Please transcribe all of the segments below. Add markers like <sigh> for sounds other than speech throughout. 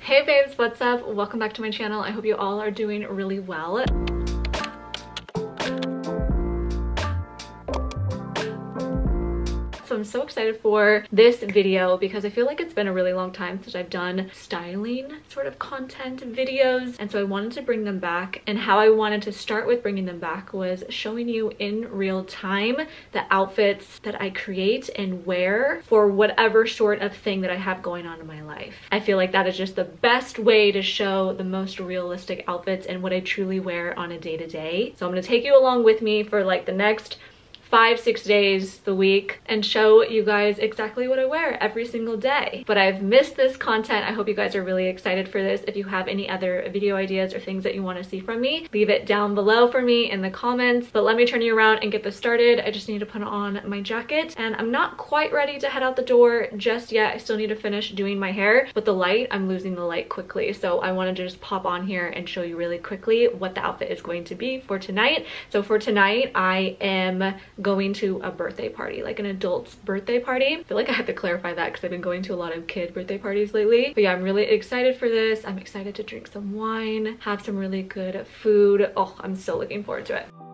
Hey babes, what's up? Welcome back to my channel. I hope you all are doing really well. I'm so excited for this video because I feel like it's been a really long time since I've done styling sort of content videos. And so I wanted to bring them back. And how I wanted to start with bringing them back was showing you in real time the outfits that I create and wear for whatever sort of thing that I have going on in my life. I feel like that is just the best way to show the most realistic outfits and what I truly wear on a day to day. So I'm gonna take you along with me for like the next five, six days the week and show you guys exactly what I wear every single day. But I've missed this content. I hope you guys are really excited for this. If you have any other video ideas or things that you want to see from me, leave it down below for me in the comments. But let me turn you around and get this started. I just need to put on my jacket and I'm not quite ready to head out the door just yet. I still need to finish doing my hair. But the light, I'm losing the light quickly. So I wanted to just pop on here and show you really quickly what the outfit is going to be for tonight. So for tonight, I am going to a birthday party, like an adult's birthday party. I feel like I have to clarify that because I've been going to a lot of kid birthday parties lately. But yeah, I'm really excited for this. I'm excited to drink some wine, have some really good food. Oh, I'm so looking forward to it.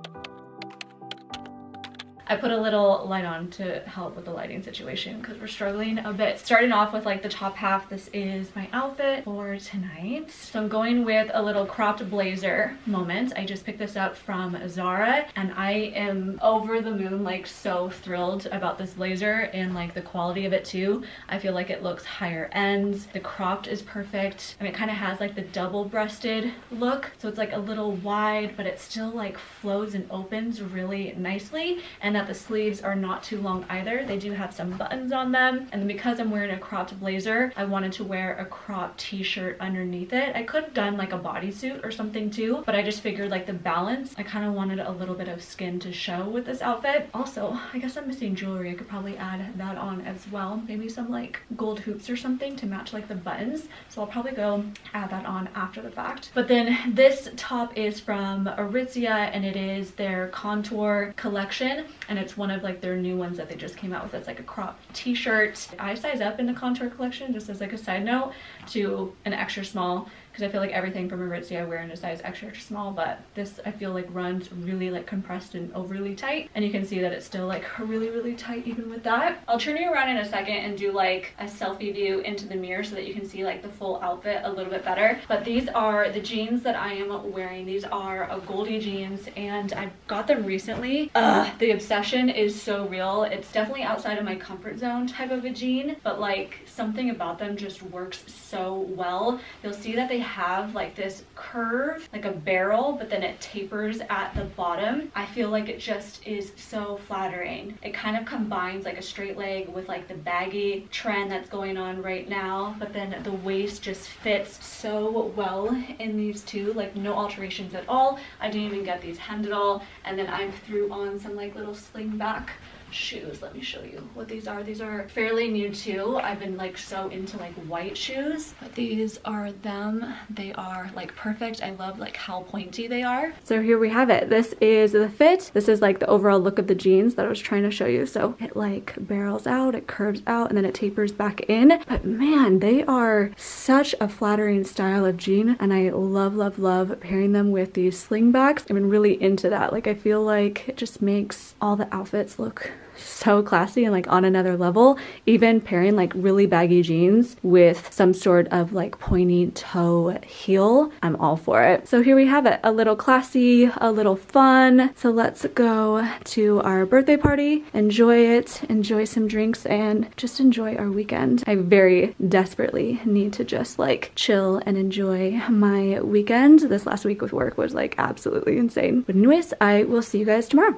I put a little light on to help with the lighting situation because we're struggling a bit. Starting off with like the top half, this is my outfit for tonight. So I'm going with a little cropped blazer moment. I just picked this up from Zara and I am over the moon, like so thrilled about this blazer and like the quality of it too. I feel like it looks higher ends. The cropped is perfect and it kind of has like the double breasted look. So it's like a little wide, but it still like flows and opens really nicely. And that the sleeves are not too long either. They do have some buttons on them. And then because I'm wearing a cropped blazer, I wanted to wear a cropped t-shirt underneath it. I could have done like a bodysuit or something too, but I just figured like the balance, I kind of wanted a little bit of skin to show with this outfit. Also, I guess I'm missing jewelry. I could probably add that on as well. Maybe some like gold hoops or something to match like the buttons. So I'll probably go add that on after the fact. But then this top is from Aritzia and it is their contour collection and it's one of like their new ones that they just came out with. It's like a crop t-shirt. I size up in the contour collection just as like a side note to an extra small because I feel like everything from Aritzia I wear in a size extra, extra small, but this I feel like runs really like compressed and overly tight. And you can see that it's still like really, really tight even with that. I'll turn you around in a second and do like a selfie view into the mirror so that you can see like the full outfit a little bit better. But these are the jeans that I am wearing. These are AGOLDE jeans and I got them recently. Ugh, the obsession is so real. It's definitely outside of my comfort zone type of a jean, but like something about them just works so well. You'll see that they have like this curve, like a barrel, but then it tapers at the bottom. I feel like it just is so flattering. It kind of combines like a straight leg with like the baggy trend that's going on right now, but then the waist just fits so well in these two, like no alterations at all. I didn't even get these hemmed at all. And then I threw on some like little sling back shoes let me show you what these are. These are fairly new too. I've been like so into like white shoes. But these are them. They are like perfect. I love like how pointy they are. So here we have it. This is the fit. This is like the overall look of the jeans that i was trying to show you. So it like barrels out it curves out and then it tapers back in. But man they are such a flattering style of jean and i love love love pairing them with these slingbacks i've been really into that. Like i feel like it just makes all the outfits look so classy and like on another level. Even pairing like really baggy jeans with some sort of like pointy toe heel, I'm all for it. So here we have it, a little classy, a little fun. So let's go to our birthday party, enjoy it, enjoy some drinks and just enjoy our weekend. I very desperately need to just like chill and enjoy my weekend. This last week with work was like absolutely insane. But anyways, I will see you guys tomorrow.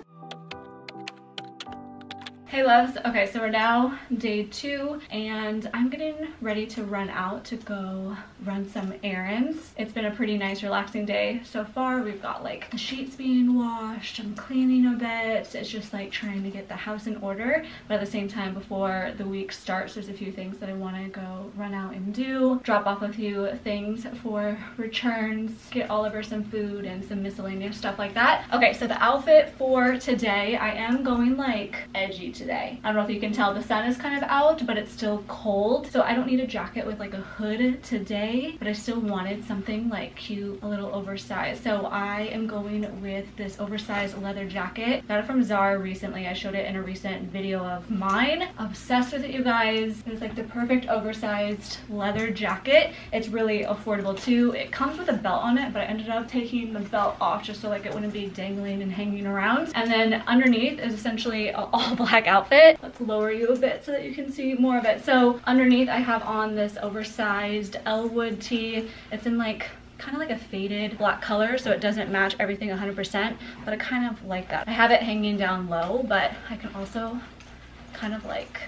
Hey loves, okay so we're now day two and I'm getting ready to run out to go run some errands. It's been a pretty nice relaxing day so far. We've got like the sheets being washed, I'm cleaning a bit. It's just like trying to get the house in order but at the same time before the week starts there's a few things that I want to go run out and do. Drop off a few things for returns, get Oliver some food and some miscellaneous stuff like that. Okay so the outfit for today I am going like edgy today today. I don't know if you can tell the sun is kind of out, but it's still cold. So I don't need a jacket with like a hood today, but I still wanted something like cute, a little oversized. So I am going with this oversized leather jacket. Got it from Zara recently. I showed it in a recent video of mine. Obsessed with it, you guys. It's like the perfect oversized leather jacket. It's really affordable too. It comes with a belt on it, but I ended up taking the belt off just so like it wouldn't be dangling and hanging around. And then underneath is essentially <laughs> all black outfit. Let's lower you a bit so that you can see more of it. So underneath I have on this oversized Elwood tee. It's in like kind of like a faded black color so it doesn't match everything 100% but I kind of like that. I have it hanging down low but I can also kind of like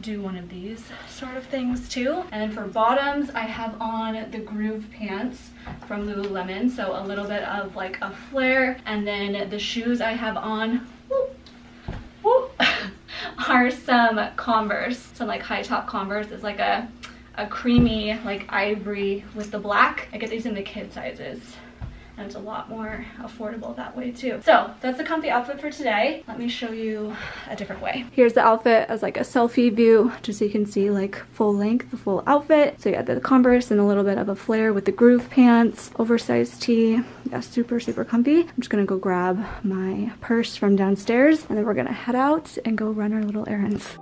do one of these sort of things too. And for bottoms, I have on the Groove pants from Lululemon. So a little bit of like a flare. And then the shoes I have on are some Converse. Some like high top Converse. It's like a, a creamy like ivory with the black. I get these in the kid sizes and it's a lot more affordable that way too. So that's the comfy outfit for today. Let me show you a different way. Here's the outfit as like a selfie view, just so you can see like full length, the full outfit. So you got the Converse and a little bit of a flare with the groove pants, oversized tee. Yeah, super, super comfy. I'm just gonna go grab my purse from downstairs and then we're gonna head out and go run our little errands.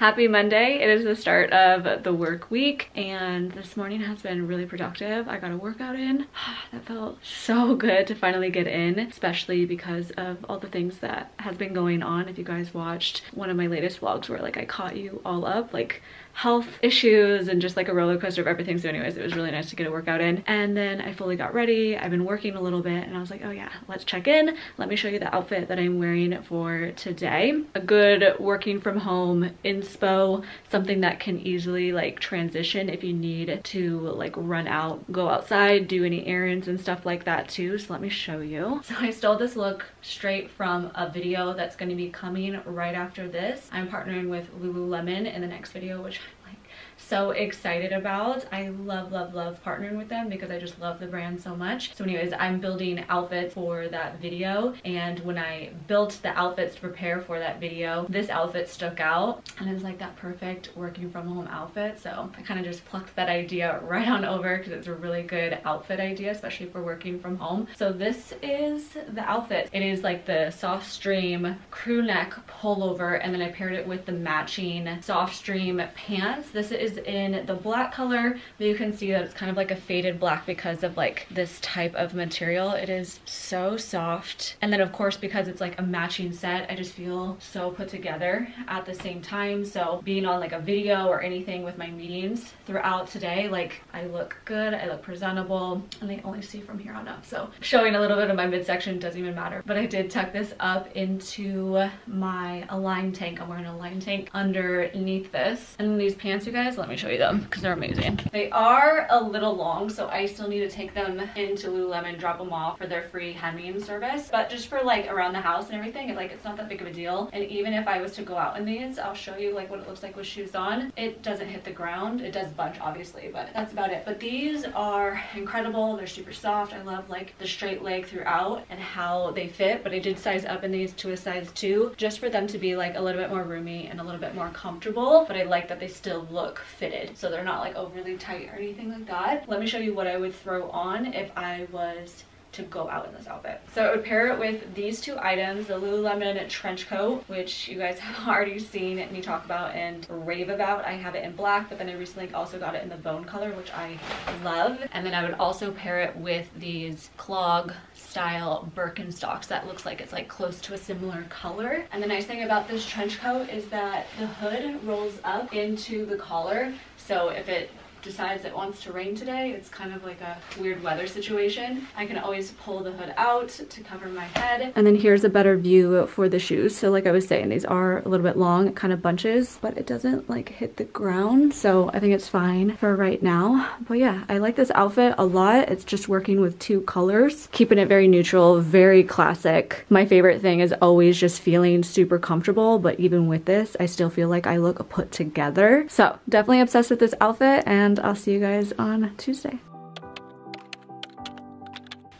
Happy Monday. It is the start of the work week and this morning has been really productive. I got a workout in. <sighs> that felt so good to finally get in, especially because of all the things that has been going on. If you guys watched one of my latest vlogs where like I caught you all up, like health issues and just like a roller coaster of everything. So anyways, it was really nice to get a workout in. And then I fully got ready. I've been working a little bit and I was like, oh yeah, let's check in. Let me show you the outfit that I'm wearing for today. A good working from home inspo, something that can easily like transition if you need to like run out, go outside, do any errands and stuff like that too. So let me show you. <laughs> So I stole this look straight from a video that's going to be coming right after this. I'm partnering with Lululemon in the next video, which so excited about. I love, love, love partnering with them because I just love the brand so much. So anyways, I'm building outfits for that video. And when I built the outfits to prepare for that video, this outfit stuck out and it was like that perfect working from home outfit. So I kind of just plucked that idea <laughs> right on over because it's a really good outfit idea, especially for working from home. So this is the outfit. It is like the Softstreme crew neck pullover and then I paired it with the matching Softstreme pants. This is in the black color, but you can see that it's kind of like a faded black because of like this type of material. It is so soft. And then of course, because it's like a matching set, I just feel so put together at the same time. So being on like a video or anything with my meetings throughout today, like I look good, I look presentable, and they only see from here on up. So showing a little bit of my midsection doesn't even matter. But I did tuck this up into my Align tank. I'm wearing a Align tank underneath this. And these pants, you guys, let me show you them because they're amazing. They are a little long, so I still need to take them into Lululemon, drop them off for their free handmade service. But just for like around the house and everything, like it's not that big of a deal. And even if I was to go out in these, I'll show you like what it looks like with shoes on. It doesn't hit the ground. It does bunch obviously, but that's about it. But these are incredible. They're super soft. I love like the straight leg throughout and how they fit. But I did size up in these to a size two just for them to be like a little bit more roomy and a little bit more comfortable. But I like that they still look fitted. So they're not like overly tight or anything like that. Let me show you what I would throw on if I was to go out in this outfit. So I would pair it with these two items, the Lululemon trench coat, which you guys <laughs> have already seen me talk about and rave about. I have it in black, but then I recently also got it in the bone color, which I love. And then I would also pair it with these clog style Birkenstocks that looks like it's like close to a similar color. And the nice thing about this trench coat is that the hood rolls up into the collar. So if it decides it wants to rain today, it's kind of like a weird weather situation. I can always pull the hood out to cover my head. And then here's a better view for the shoes. So like I was saying, these are a little bit long, it kind of bunches, but it doesn't like hit the ground. So I think it's fine for right now. But yeah, I like this outfit a lot. It's just working with two colors, keeping it very neutral, very classic. My favorite thing is always just feeling super comfortable, but even with this, I still feel like I look put together. So definitely obsessed with this outfit and and I'll see you guys on Tuesday.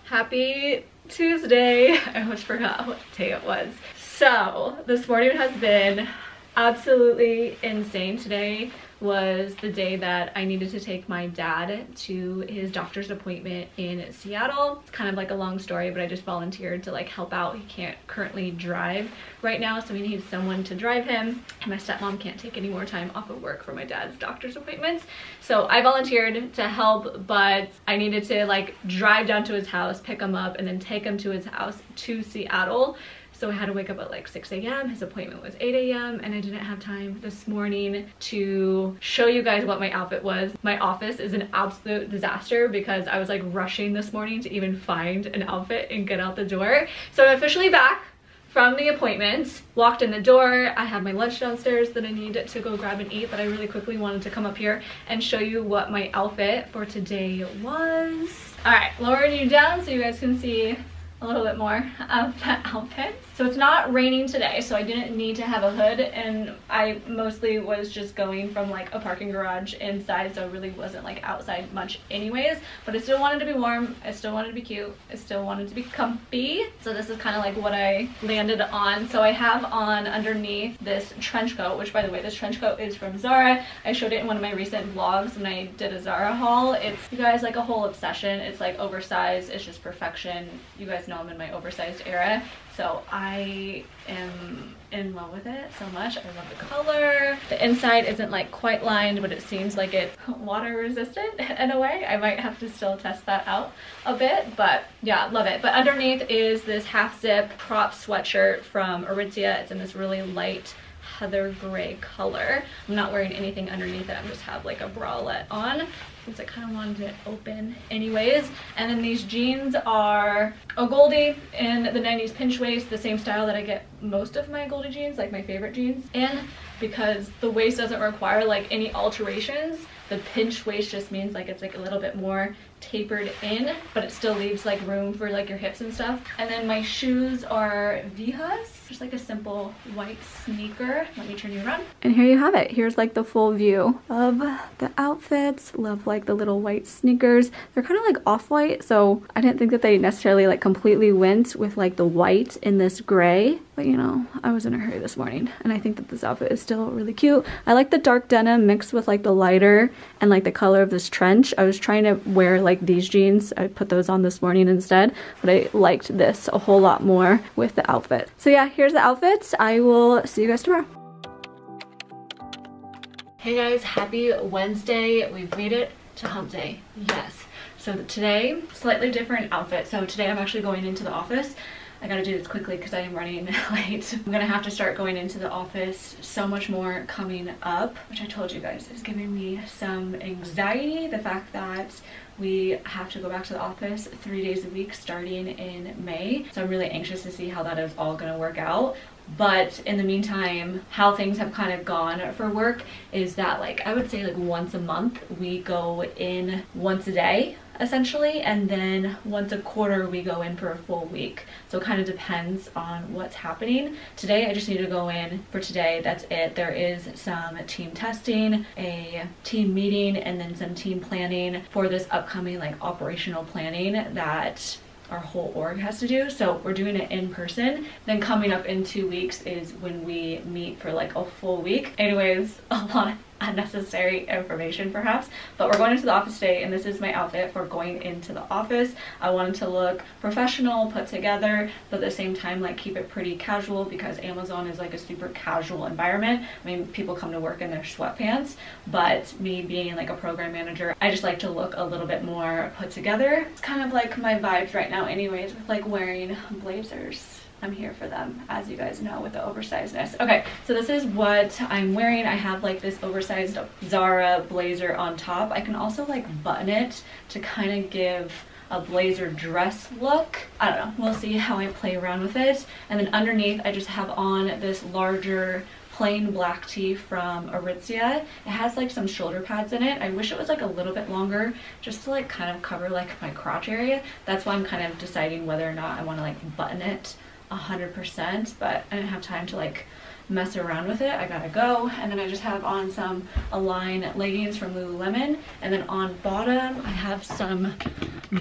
Happy Tuesday. <laughs> I almost forgot what day it was. So this morning has been absolutely insane today was the day that I needed to take my dad to his doctor's appointment in Seattle. It's kind of like a long story, but I just volunteered to like help out. He can't currently drive right now, so we need someone to drive him. And my stepmom can't take any more time off of work for my dad's doctor's appointments. So I volunteered to help, but I needed to like drive down to his house, pick him up, and then take him to his house to Seattle so I had to wake up at like 6 a.m. His appointment was 8 a.m. and I didn't have time this morning to show you guys what my outfit was. My office is an absolute disaster because I was like rushing this morning to even find an outfit and get out the door. So I'm officially back from the appointment, walked in the door. I have my lunch downstairs that I need to go grab and eat, but I really quickly wanted to come up here and show you what my outfit for today was. All right, lowering you down so you guys can see a little bit more of the outfit. So it's not raining today, so I didn't need to have a hood, and I mostly was just going from like a parking garage inside, so it really wasn't like outside much anyways, but I still wanted to be warm, I still wanted to be cute, I still wanted to be comfy. So this is kind of like what I landed on. So I have on underneath this trench coat, which by the way, this trench coat is from Zara. I showed it in one of my recent vlogs when I did a Zara haul. It's, you guys, like a whole obsession. It's like oversized, it's just perfection. You guys know I'm in my oversized era. So I am in love with it so much. I love the color. The inside isn't like quite lined, but it seems like it's <laughs> water resistant <laughs> in a way. I might have to still test that out a bit, but yeah, love it. But underneath is this half zip crop sweatshirt from Aritzia. It's in this really light heather gray color. I'm not wearing anything underneath it. I just have like a bralette on since I kind of wanted it open anyways. And then these jeans are AGOLDE in the 90s pinch waist, the same style that I get most of my Goldie jeans, like my favorite jeans in because the waist doesn't require like any alterations. The pinch waist just means like it's like a little bit more tapered in, but it still leaves like room for like your hips and stuff. And then my shoes are Vejas just like a simple white sneaker. Let me turn you around. And here you have it. Here's like the full view of the outfits. Love like the little white sneakers. They're kind of like off-white, so I didn't think that they necessarily like completely went with like the white in this gray. But you know, I was in a hurry this morning and I think that this outfit is still really cute. I like the dark denim mixed with like the lighter and like the color of this trench. I was trying to wear like these jeans. I put those on this morning instead, but I liked this a whole lot more with the outfit. So yeah, here's the outfits. I will see you guys tomorrow. Hey guys, happy Wednesday. We've made it to hump day. Yes. So today, slightly different outfit. So today I'm actually going into the office. I gotta do this quickly because I am running late. <laughs> I'm gonna have to start going into the office. So much more coming up, which I told you guys is giving me some anxiety. The fact that we have to go back to the office three days a week starting in May. So I'm really anxious to see how that is all gonna work out. But in the meantime, how things have kind of gone for work is that like, I would say like once a month, we go in once a day essentially and then once a quarter we go in for a full week so it kind of depends on what's happening today i just need to go in for today that's it there is some team testing a team meeting and then some team planning for this upcoming like operational planning that our whole org has to do. So we're doing it in person. Then coming up in two weeks is when we meet for like a full week. Anyways, <laughs> a lot unnecessary information perhaps but we're going into the office today and this is my outfit for going into the office. I wanted to look professional put together but at the same time like keep it pretty casual because amazon is like a super casual environment. I mean people come to work in their sweatpants but me being like a program manager i just like to look a little bit more put together. It's kind of like my vibes right now anyways with like wearing blazers I'm here for them, as you guys know, with the oversizedness. Okay, so this is what I'm wearing. I have like this oversized Zara blazer on top. I can also like button it to kind of give a blazer dress look. I don't know, we'll see how I play around with it. And then underneath, I just have on this larger plain black tee from Aritzia. It has like some shoulder pads in it. I wish it was like a little bit longer just to like kind of cover like my crotch area. That's why I'm kind of deciding whether or not I want to like button it 100%, but I didn't have time to like mess around with it. I gotta go. And then I just have on some Align leggings from Lululemon. And then on bottom, I have some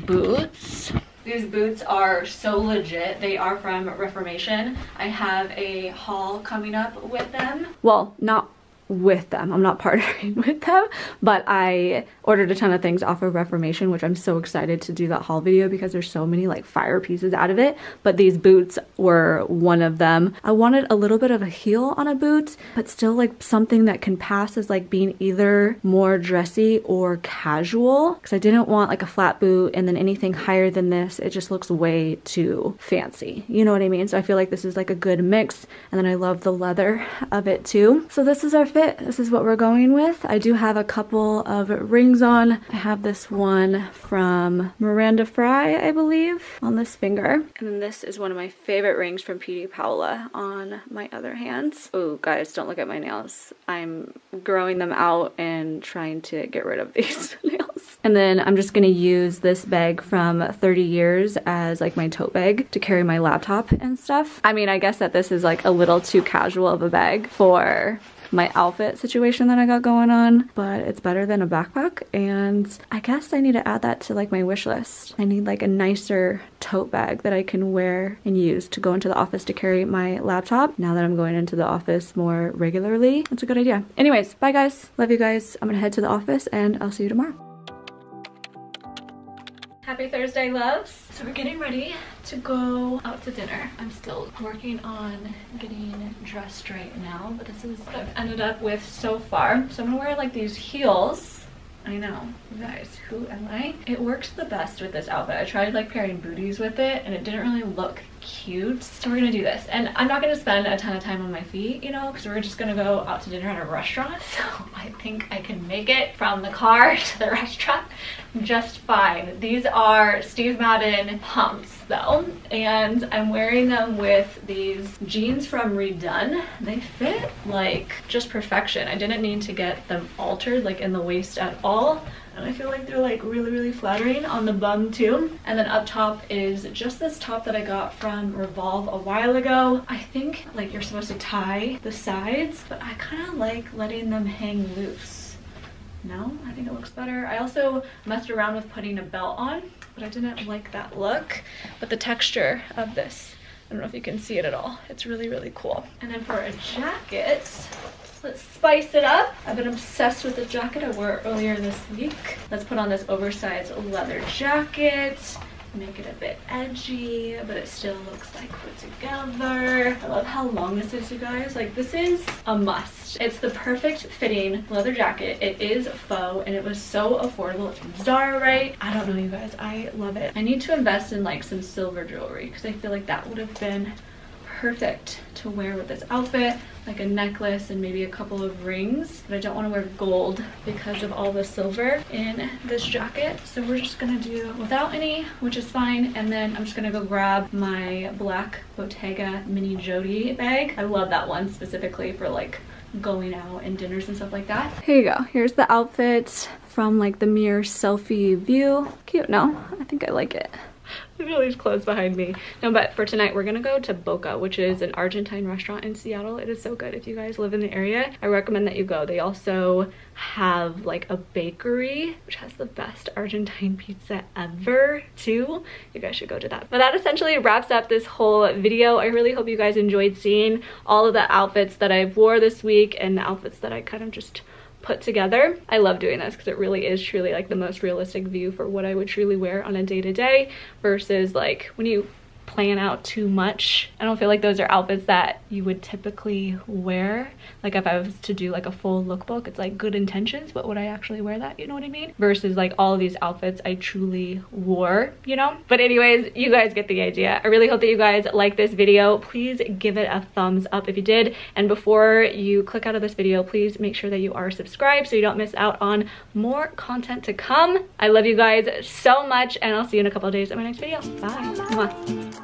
boots. These boots are so legit. They are from Reformation. I have a haul coming up with them. Well, not with them. I'm not <laughs> partnering with them, but I ordered a ton of things off of Reformation, which I'm so excited to do that haul video because there's so many like fire pieces out of it. But these boots were one of them. I wanted a little bit of a heel on a boot, but still like something that can pass as like being either more dressy or casual because I didn't want like a flat boot and then anything higher than this, it just looks way too fancy. You know what I mean? So I feel like this is like a good mix. And then I love the leather of it too. So this is our fit fit. This is what we're going with. I do have a couple of rings on. I have this one from Miranda Frye, I believe, on this finger. And then this is one of my favorite rings from P.D. Paola on my other hands. Oh, guys, don't look at my nails. I'm growing them out and trying to get rid of <laughs> these <laughs> nails. And then I'm just gonna use this bag from 30 years as like my tote bag to carry my laptop and stuff. I mean, I guess that this is like a little too casual of a bag for my outfit situation that I got going on, but it's better than a backpack. And I guess I need to add that to like my wish list. I need like a nicer tote bag that I can wear and use to go into the office to carry my laptop now that I'm going into the office more regularly. That's a good idea. Anyways, bye guys. Love you guys. I'm gonna head to the office and I'll see you tomorrow. Happy Thursday, loves. So we're getting ready to go out to dinner. I'm still working on getting dressed right now, but this is what I've ended up with so far. So I'm gonna wear like these heels. I know, you guys, who am I? It works the best with this outfit. I tried like pairing booties with it and it didn't really look cute. So we're gonna do this. And I'm not gonna spend a ton of time on my feet, you know, because we're just gonna go out to dinner at a restaurant. <laughs> So I think I can make it from the car <laughs> to the restaurant just fine. These are Steve Madden pumps though, and I'm wearing them with these jeans from Redone. They fit like just perfection. I didn't need to get them altered like in the waist at all. And I feel like they're like really, really flattering on the bum too. And then up top is just this top that I got from Revolve a while ago. I think like you're supposed to tie the sides, but I kind of like letting them hang loose. No, I think it looks better. I also messed around with putting a belt on, but I didn't like that look. But the texture of this, I don't know if you can see it at all. It's really, really cool. And then for a jacket, Let's spice it up. I've been obsessed with the jacket I wore earlier this week. Let's put on this oversized leather jacket make it a bit edgy, but it still looks like put together. I love how long this is, you guys. Like, this is a must. It's the perfect fitting leather jacket. It is faux, and it was so affordable. It's from Zara, right? I don't know, you guys. I love it. I need to invest in, like, some silver jewelry, because I feel like that would have been perfect to wear with this outfit like a necklace and maybe a couple of rings but I don't want to wear gold because of all the silver in this jacket. So we're just gonna do without any which is fine. And then I'm just gonna go grab my black Bottega mini Jodie bag. I love that one specifically for like going out and dinners and stuff like that. Here you go. Here's the outfit from like the mirror selfie view. Cute no? I think I like it At all these clothes behind me. No, but for tonight, we're gonna go to Boca, which is an Argentine restaurant in Seattle. It is so good. If you guys live in the area, I recommend that you go. They also have like a bakery, which has the best Argentine pizza ever too. You guys should go to that. But that essentially wraps up this whole video. I really hope you guys enjoyed seeing all of the outfits that I've wore this week and the outfits that I kind of just put together. I love doing this because it really is truly like the most realistic view for what I would truly wear on a day-to-day -day versus like when you plan out too much. I don't feel like those are outfits that you would typically wear. Like if I was to do like a full lookbook, it's like good intentions, but would I actually wear that? You know what I mean? Versus like all of these outfits I truly wore, you know? But anyways, you guys get the idea. I really hope that you guys like this video. Please give it a thumbs up if you did. And before you click out of this video, please make sure that you are subscribed so you don't miss out on more content to come. I love you guys so much and I'll see you in a couple of days in my next video. Bye. Mwah.